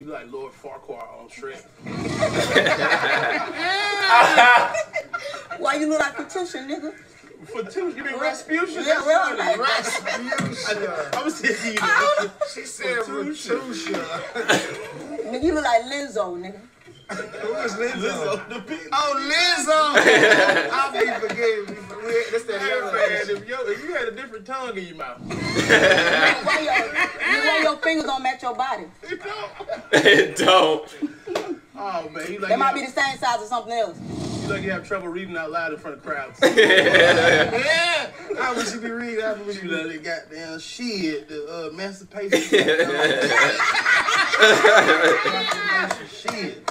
You like Lord Farquaad on Shrek. Why you look like Patricia, nigga? For two, you mean Rasputia? Yeah, well, like, Rasputia. I'm saying you know. She said Ratusha. nigga, you look like Lizzo, nigga. Who is Lizzo? Lizzo, the big Oh, Lizzo. I'll be forgetting. That's that Hey, young man, man. if, yo, if you had a different tongue in your mouth, Nigga, why your, why your fingers don't match your body? you know? It don't. Oh man, you like They you might be the same size as something else. you like you have trouble reading out loud in front of crowds. Yeah. How would she be reading? How would she You be know reading? the goddamn shit, the uh, emancipation. shit.